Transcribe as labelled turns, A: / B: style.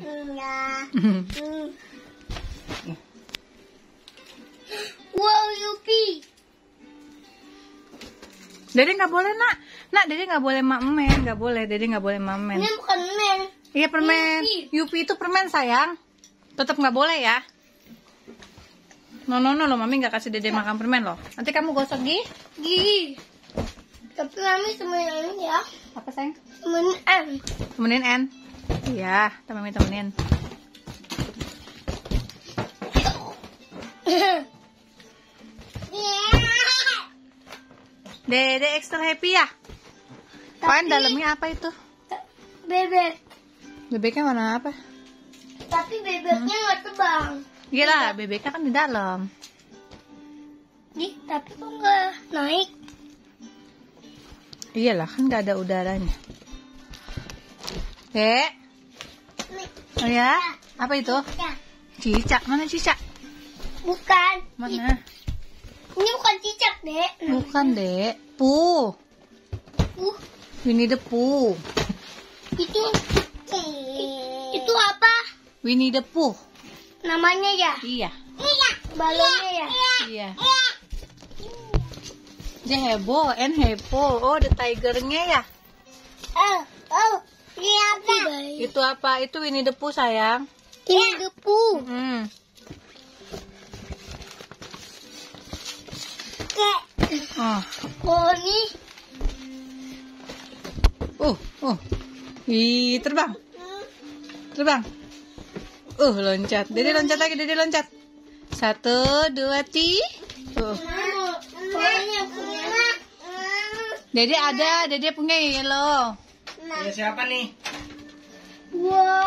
A: Hmm.
B: Wow, Yupi.
A: Dede nggak boleh nak, nak Dede nggak boleh mamen, nggak boleh, Dede nggak boleh mamen.
B: Ini bukan men.
A: Iya permen,
B: Yupi.
A: Yupi itu permen sayang, tetap nggak boleh ya. No no no lo, mami nggak kasih Dede makan permen loh. Nanti kamu gosok gigi.
B: Gigi. Tapi kami temenin ya.
A: Apa sayang?
B: Temenin M.
A: Temenin En. Iya, temenin temenin. Dede extra happy ya.
B: Tapi-
A: dalamnya apa itu?
B: Bebek.
A: Bebeknya mana apa?
B: Tapi bebeknya nggak terbang.
A: Iya lah, bebeknya kan di dalam.
B: Ih, tapi kok nggak naik?
A: Iyalah, kan nggak ada udaranya. Dek,
B: Nih,
A: oh ya? Apa itu? Cicak, mana cicak?
B: Bukan.
A: Mana?
B: Ini bukan cicak, Dek.
A: Bukan, Dek. Pu.
B: Uh,
A: Winnie the Pooh.
B: itu itu apa?
A: Winnie the Pooh.
B: Namanya ya?
A: Iya.
B: Iya. Balonnya ya?
A: Iya. Dia heboh, en heboh. Oh, the tigernya ya?
B: Oh, oh. Iya apa?
A: Itu apa? Itu Winnie the Pooh, sayang.
B: Ini depu.
A: Hmm.
B: Kek.
A: Oh.
B: Oh, ini.
A: Uh, uh. Ih, terbang. Terbang. Uh, loncat. Dede loncat lagi, Dede loncat. Satu, dua, tiga.
B: Punya.
A: Dede ada, Dede punya yellow.
B: Nah.
C: Ya siapa nih?
B: Wow.